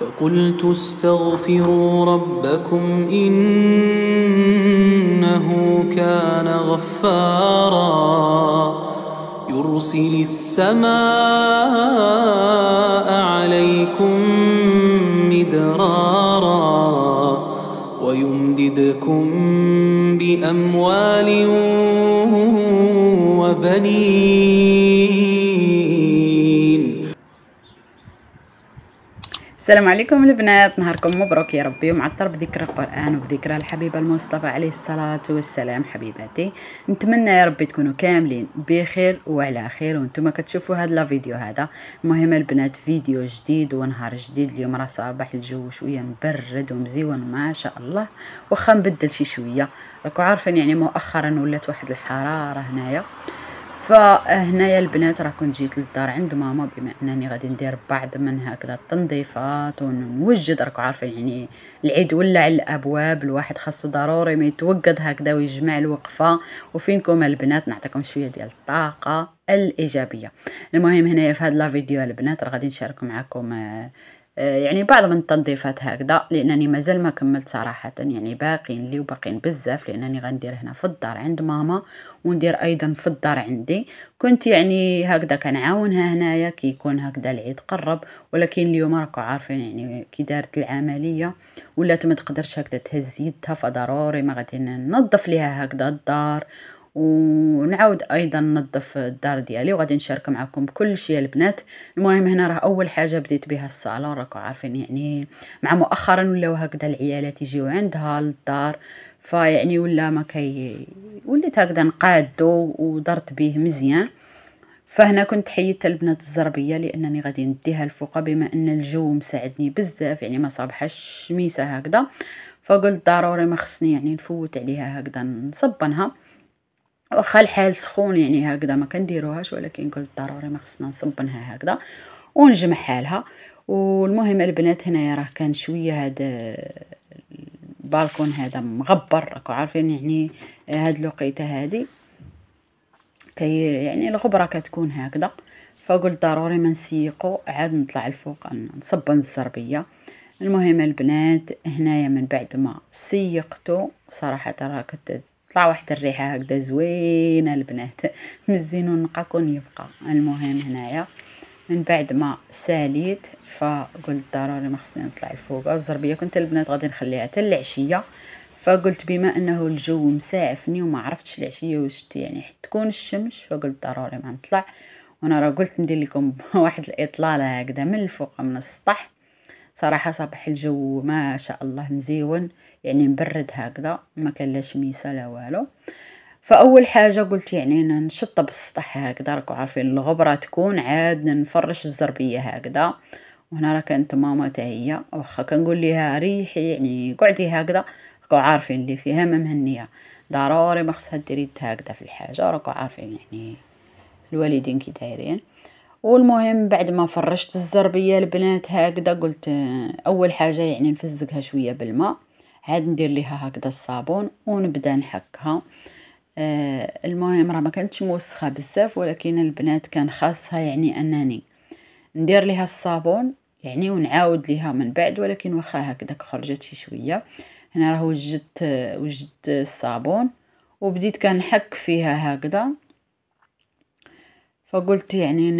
فقلت استغفروا ربكم إنه كان غفارا. يرسل السماء عليكم مدرارا ويمددكم بأموال وبنين. السلام عليكم البنات نهاركم مبروك يا ربي ومعطر بذكر القرآن وبذكرى الحبيب المصطفى عليه الصلاة والسلام حبيباتي. نتمنى يا ربي تكونوا كاملين بخير وعلى خير وأنتم كتشوفوا هذا الفيديو هذا. المهم البنات فيديو جديد ونهار جديد اليوم راه صباح الجو شوية مبرد ومزيون ما شاء الله واخا نبدل شي شوية. راكو عارفين يعني مؤخرا ولات واحد الحراره هنايا. فهنايا البنات راه كنت جيت للدار عند ماما بما أنني غادي ندير بعض من هكذا التنظيفات ونوجد راكم عارفين يعني العيد ولع الأبواب الواحد خاصو ضروري ما يتوقد هكذا ويجمع الوقفة. وفينكم البنات نعطيكم شوية ديال الطاقة الإيجابية. المهم هنايا في هذا الفيديو البنات راه غادي نشارك معكم آه، يعني بعض من التنظيفات هكذا لأنني مازال ما كملت صراحة. يعني باقين لي وباقين بزاف لأنني غندير هنا في الدار عند ماما وندير أيضا في الدار عندي. كنت يعني هكذا كنعاونها هنايا كي يكون هكذا العيد قرب ولكن اليوم راكم عارفين يعني كي دارت العملية ولات ما تقدرش هكذا تهز يدها فضروري ما غادي ننظف ليها هكذا الدار. ونعاود أيضا ننظف الدار ديالي وغادي نشارك معكم كل شيء البنات. المهم هنا راه أول حاجة بديت بها الصالون راكم عارفين يعني مع مؤخرا ولاو هكذا العيالات يجيو عندها للدار فيعني ولا ما كي وليت هكذا نقادو ودرت به مزيان. فهنا كنت حيدت البنات الزربية لأنني غادي نديها الفوق بما أن الجو مساعدني بزاف يعني ما صابحش شميسه هكذا. فقلت ضروري ما خصني يعني نفوت عليها هكذا نصبنها. واخا الحال سخون يعني هكذا ما كنديروهاش ولكن قلت ضروري ما خصنا نصبنها هكذا ونجمع حالها. والمهم البنات هنايا راه كان شوية هذا البالكون هذا مغبر راكو عارفين يعني هاد الوقيتة هادي. كي يعني الغبرة كتكون هكذا. فقلت ضروري ما نسيقو عاد نطلع الفوق نصبن الزربية. المهم البنات هنايا من بعد ما سيقتو صراحة راه طلع واحد الريحة هكذا زوينة البنات من الزينون نقا كون يبقى. المهم هنايا من بعد ما ساليت فقلت ضروري ما خصني نطلع الفوق. الزربيه كنت البنات غادي نخليها حتى العشية. فقلت بما أنه الجو مساعفني وما عرفتش العشية واش يعني تكون الشمس فقلت ضروري ما نطلع. وأنا راه قلت ندير لكم واحد الإطلالة هكذا من الفوق من السطح. صراحة صباح الجو ما شاء الله مزيون يعني مبرد هكذا ما كان شميسة لا والو. فأول حاجة قلت يعني نشطب السطح هكذا راكو عارفين الغبرة تكون عاد نفرش الزربية هكذا. وهنا راه كانت ماما تا هي واخا كنقول ليها ريحي يعني قعدي هكذا. راكو عارفين اللي فيها ما مهنية. ضروري ما خصها ديري هكذا في الحاجة راكو عارفين يعني الوالدين كي دايرين. والمهم بعد ما فرشت الزربية البنات هكذا قلت أول حاجة يعني نفزقها شوية بالماء عاد ندير ليها هكذا الصابون ونبدأ نحكها. آه المهم راه ما كانتش موسخة بزاف ولكن البنات كان خاصها يعني أنني ندير ليها الصابون يعني ونعاود ليها من بعد ولكن واخا هكذاك خرجت شي شوية. هنا راه وجدت وجدت الصابون وبديت كنحك فيها هكذا. فقلت يعني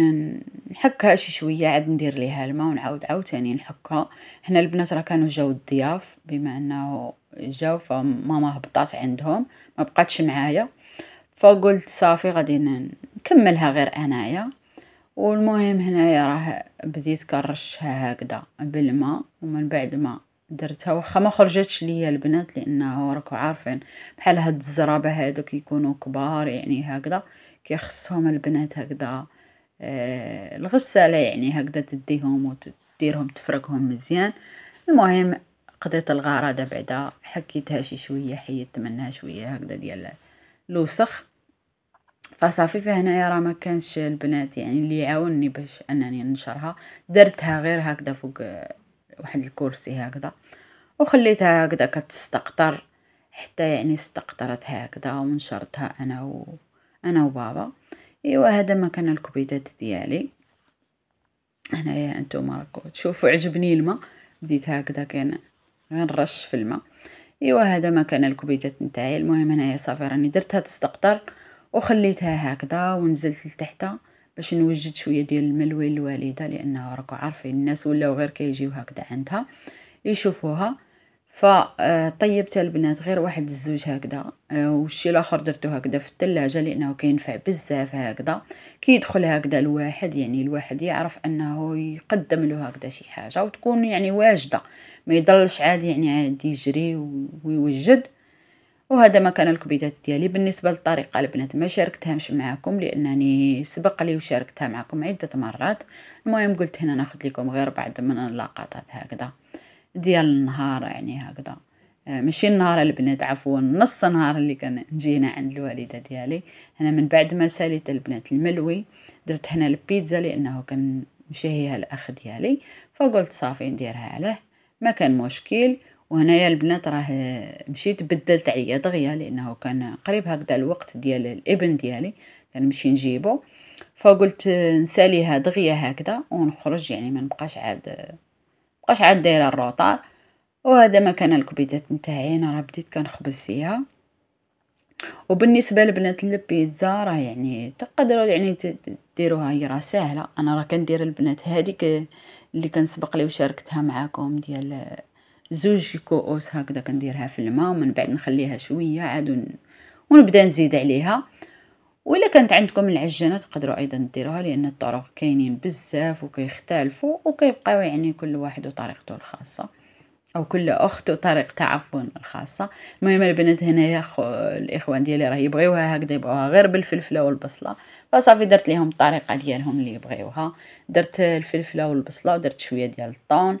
نحكها شي شوية عاد ندير ليها الماء ونعاود عاوتاني نحكها. هنا البنات راه كانوا جاو الضياف بما إنه جاو فماما هبطات عندهم ما بقاتش معايا. فقلت صافي غادي نكملها غير أنايا. والمهم هنايا راه بديت كنرشها هكذا بالماء ومن بعد ما درتها. واخا ما خرجتش ليا البنات لأنه راكو عارفين بحال هاد الزرابة هادوك يكونوا كبار يعني هكذا كيخصهم البنات هكذا آه الغسالة يعني هكذا تديهم وتديرهم تفركهم مزيان. المهم قضيت الغرض بعدا حكيتها شي شوية حيدت منها شوية هكذا ديال الوسخ. فصافي فهنايا راه ما كانش البنات يعني اللي يعاونني باش أنني ننشرها. درتها غير هكذا فوق واحد الكرسي هكذا وخليتها هكذا كتستقطر حتى يعني استقطرت هكذا ونشرتها أنا و أنا وبابا. إيوا هذا مكان الكبيدات ديالي. هنايا أنتم راكم تشوفوا عجبني الماء. بديت هكذا كان غنرش في الماء. إيوا هذا ما كان الكبيدات نتاعي. المهم هنايا صافي راني درتها تستقطر وخليتها هكذا ونزلت لتحتها. باش نوجد شوية ديال الملوي للوالدة لأنه راكو عارفين الناس ولاو غير كيجيو هكذا عندها يشوفوها. فطيبت البنات غير واحد الزوج هكذا آه، والشي الآخر درتو هكذا في الثلاجه لأنه كينفع بزاف هكذا. كي يدخل هكذا الواحد يعني الواحد يعرف أنه يقدم له هكذا شي حاجة وتكون يعني واجدة. ما يضلش عادي يعني عادي يجري ويوجد. وهذا ما كان الكبيدات ديالي. بالنسبة للطريقه البنات ما شاركتهاش معكم لأنني سبق لي وشاركتها معكم عدة مرات. المهم قلت هنا ناخذ لكم غير بعض من اللقطات هكذا. ديال النهار يعني هكذا. آه، ماشي النهار البنات عفوا نص نهار اللي كان جينا عند الوالدة ديالي. أنا من بعد ما ساليت البنات الملوي درت هنا البيتزا لأنه كان مشهيها الأخ ديالي. فقلت صافي نديرها عليه ما كان مشكل. وهنايا البنات راه مشيت بدلت عليا دغيا لأنه كان قريب هكذا الوقت ديال الإبن ديالي كنمشي نجيبو. فقلت نساليها دغيا هكذا ونخرج يعني ما نبقاش عاد بقاش عاد دايرة الروطار. وهذا مكان الكبيدات نتاعي أنا راه بديت كنخبز فيها. وبالنسبة لبنات البيتزا راه يعني تقدروا يعني ديروها هي راه ساهله أنا راه كندير البنات هذيك اللي كنسبق لي وشاركتها معاكم ديال زوج كؤوس هكذا كنديرها في الماء ومن بعد نخليها شوية عاد ونبدأ نزيد عليها. وإلا كانت عندكم العجانة تقدروا أيضا ديروها لأن الطرق كاينين بزاف وكيختلفوا وكيبقاو يعني كل واحد وطريقته الخاصة أو كل أخت وطريقتها عفوا الخاصة. المهم البنات هنايا الإخوان ديالي راه يبغيوها هكذا يبغوها غير بالفلفلة والبصلة. فصافي درت لهم الطريقة ديالهم اللي يبغيوها. درت الفلفلة والبصلة ودرت شوية ديال الطون.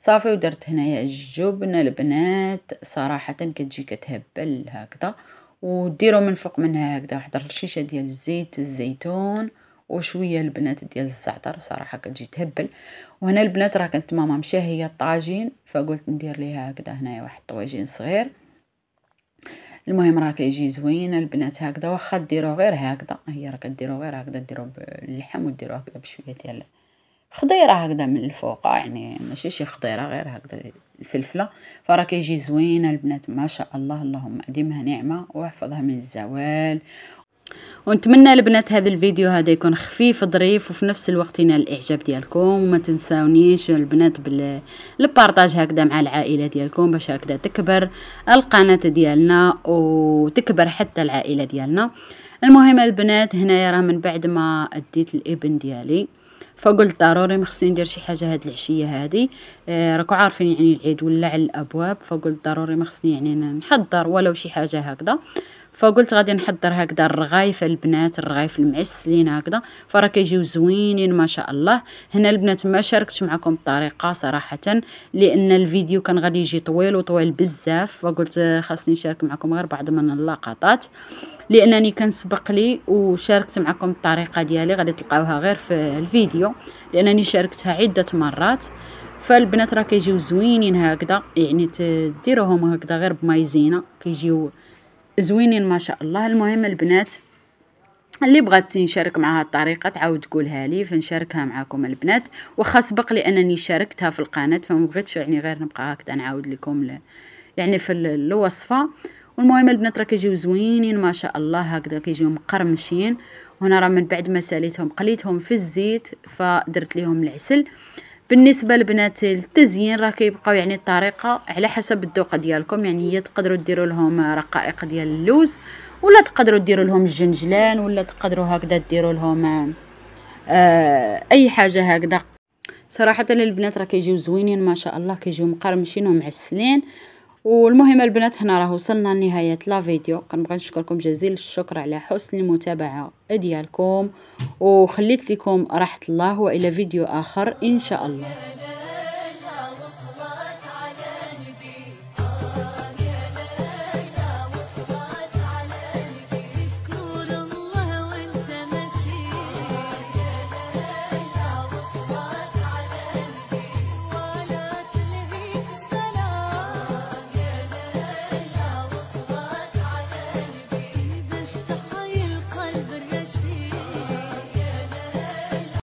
صافي ودرت هنايا الجبن البنات. صراحة كتجي كتهبل هكذا وديروا من فوق منها هكذا واحد الرشيشة ديال الزيت الزيتون وشوية البنات ديال الزعتر. صراحة كتجي تهبل. وهنا البنات راه كانت ماما مشاهية الطاجين فقلت ندير ليها هكذا هنايا واحد الطواجين صغير. المهم راه كيجي زوين البنات هكذا واخا ديروا غير هكذا. هي راه كديروا غير هكذا ديروا باللحم وديروا هكذا بشوية ديال خضيرة هكذا من الفوق يعني ماشي شي خضيرة غير هكذا الفلفلة. فراه كيجي زوين البنات ما شاء الله اللهم أديمها نعمة وأحفظها من الزوال. ونتمنى البنات هذا الفيديو هذا يكون خفيف ظريف وفي نفس الوقت ينال الإعجاب ديالكم. وما تنساونيش البنات بالبارطاج هكذا مع العائلة ديالكم باش هكذا تكبر القناة ديالنا وتكبر حتى العائلة ديالنا. المهم البنات هنايا راه من بعد ما أديت الإبن ديالي. فقلت ضروري ما خصني ندير شي حاجة هاد العشية هادي. آه راكو عارفين يعني العيد ولا على الأبواب فقلت ضروري ما خصني يعني نحضر ولو شي حاجة هكذا. فقلت غادي نحضر هكذا الرغايف البنات الرغايف المعسلين هكذا. فراه كيجيو زوينين ما شاء الله. هنا البنات ما شاركتش معكم الطريقة صراحة لأن الفيديو كان غادي يجي طويل وطويل بزاف فقلت خاصني نشارك معكم غير بعض من اللقطات. لأنني كان سبق لي وشاركت معكم الطريقة ديالي غادي تلقاوها غير في الفيديو لأنني شاركتها عدة مرات. فالبنات راه كيجيو زوينين هكذا يعني تديروهم هكذا غير بمايزينا كيجيو زوينين ما شاء الله. المهم البنات اللي بغات نشارك معها الطريقة تعاود تقولها لي فنشاركها معكم البنات. واخا سبق لي انني شاركتها في القناة فما بغيتش يعني غير نبقى هكذا نعاود لكم ل... يعني في الوصفة. والمهم البنات راه كيجيو زوينين ما شاء الله هكذا كيجيو مقرمشين. هنا راه من بعد ما ساليتهم قليتهم في الزيت فدرت ليهم العسل. بالنسبة لبنات التزيين راه كيبقاو يعني الطريقة على حسب الذوق ديالكم. يعني هي تقدروا ديروا لهم رقائق ديال اللوز ولا تقدروا ديروا لهم الجنجلان ولا تقدروا هكذا ديروا لهم آه أي حاجة هكذا. صراحة البنات راه كيجيو زوينين ما شاء الله كيجيو مقرمشين ومعسلين. والمهم البنات هنا راه وصلنا لنهاية لا فيديو. كنبغي نشكركم جزيل الشكر على حسن المتابعة ديالكم وخليت لكم راحة الله وإلى فيديو آخر إن شاء الله.